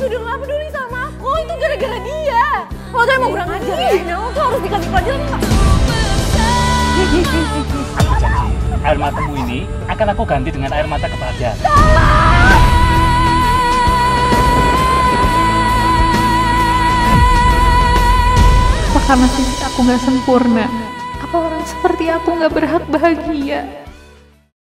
Aku udah gak peduli sama aku, itu gara-gara dia. Kalau tuh emang kurang ajar ya, ya lo tuh harus dikasih pelajaran Kak. Aku janji, air matamu ini akan aku ganti dengan air mata kebahagiaan. Apa karena fisik aku gak sempurna? Apa orang seperti aku gak berhak bahagia?